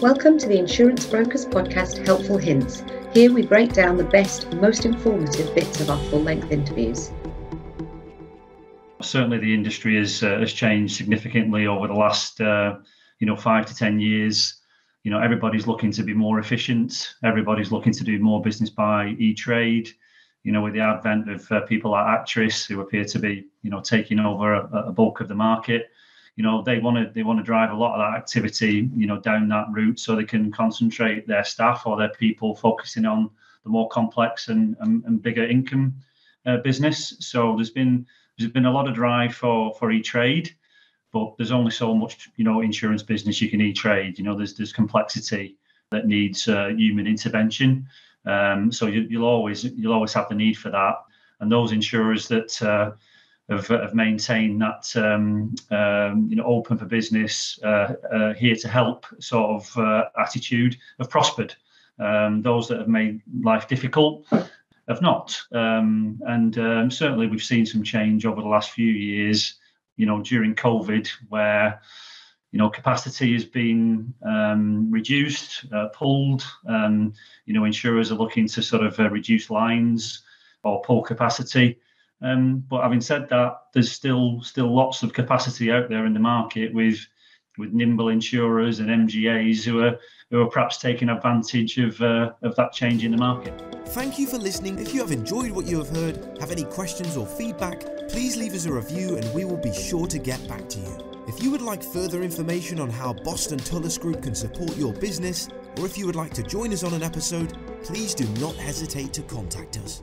Welcome to the Insurance Brokers Podcast Helpful Hints. Here we break down the best, most informative bits of our full length interviews. Certainly, the industry has, uh, has changed significantly over the last uh, you know five to ten years. You know, everybody's looking to be more efficient. Everybody's looking to do more business by e-trade. You know, with the advent of uh, people like Acturis, who appear to be you know taking over a, a bulk of the market you know they want to they want to drive a lot of that activity you know down that route so they can concentrate their staff or their people focusing on the more complex and, and, and bigger income uh, business. So there's been there's been a lot of drive for for e-trade but there's only so much you know insurance business you can e-trade. You know there's there's complexity that needs uh, human intervention. Um, so you, will always you'll always have the need for that. And those insurers that uh, have, have maintained that um, um, you know open for business, uh, uh, here to help sort of uh, attitude have prospered. Um, those that have made life difficult have not, um, and um, certainly we've seen some change over the last few years. You know, during COVID, where you know capacity has been um, reduced, uh, pulled. you know, insurers are looking to sort of uh, reduce lines or pull capacity. Um, but having said that, there's still still lots of capacity out there in the market with with nimble insurers and MGAs who are who are perhaps taking advantage of uh, of that change in the market. Thank you for listening. If you have enjoyed what you have heard, have any questions or feedback, please leave us a review and we will be sure to get back to you. If you would like further information on how Boston Tullis Group can support your business, or if you would like to join us on an episode, please do not hesitate to contact us.